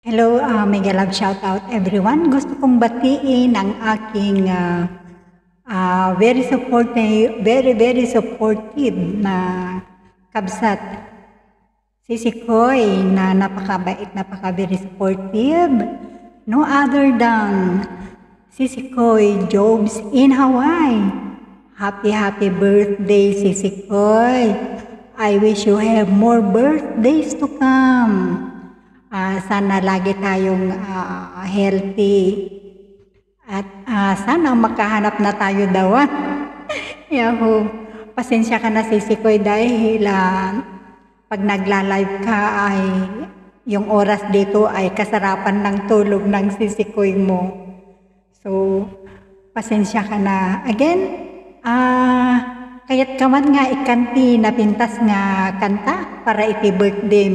Hello, uh, mega love shout out everyone. Gusto kong batiin ang aking uh, uh, very supportive, very very supportive na kabsat. Si Sikoy na napakabait, napaka very supportive. No other than si Sikoy Jobs in Hawaii. Happy happy birthday si Sikoy. I wish you have more birthdays to come. Ah, sana lagi tayong ah, healthy at ah, sana makahanap na tayo daw. ah. Yahoo. Pasensya ka na sisikoy dahil ah, pag nagla-live ka ay yung oras dito ay kasarapan ng tulog ng sisikoy mo. So, pasensya ka na. Again, ah, kaya't kaman nga ikanti na pintas nga kanta para iti birthday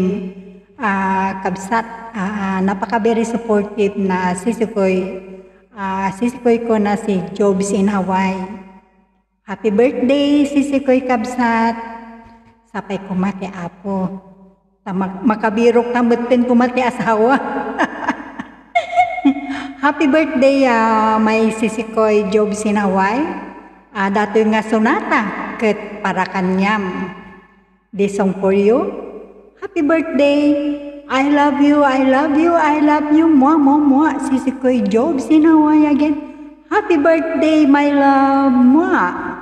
ah kabsat ah, napaka very supportive na sisikoy ah, sisikoy ko na si Jobs in Hawaii. Happy birthday sisikoy kabsat. Sapay kumati apo. Ta mag- makabirok tambutin kumati asawa. Happy birthday ah, may sisikoy Jobs in Hawaii. Ah, dato nga sonata ket para kanyam. This song for you. Happy birthday! I love you, I love you, I love you, mua, mua, mua. Sisi Koy Job, sinaway again. Happy birthday, my love, mua.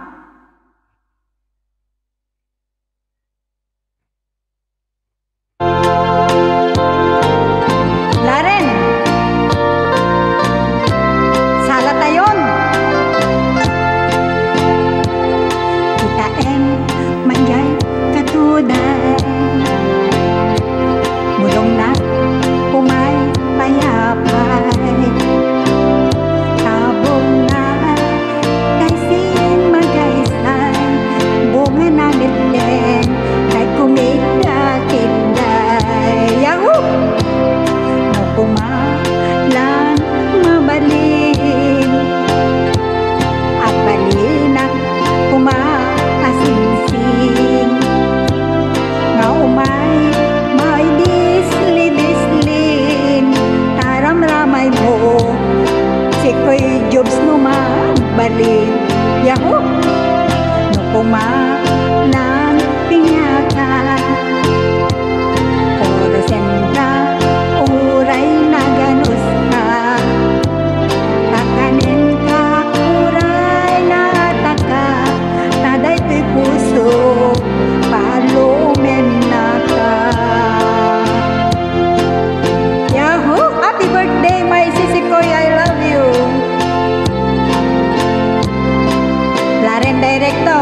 Laren Directo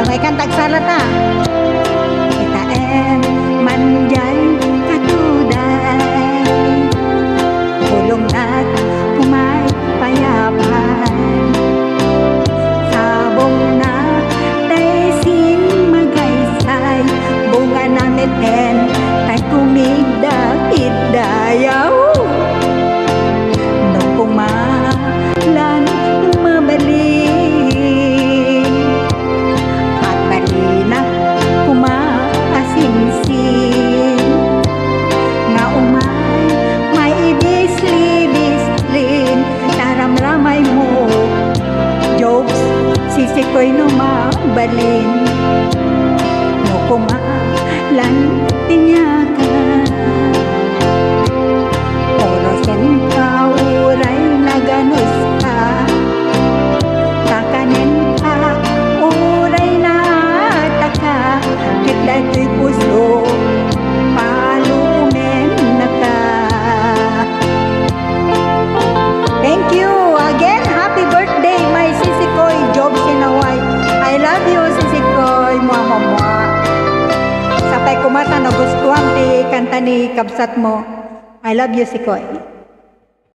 ang may kantag salata Kita en manjay katuday Pulong at sisikoy no kanta ni kabsat mo. I love you, Sikoy.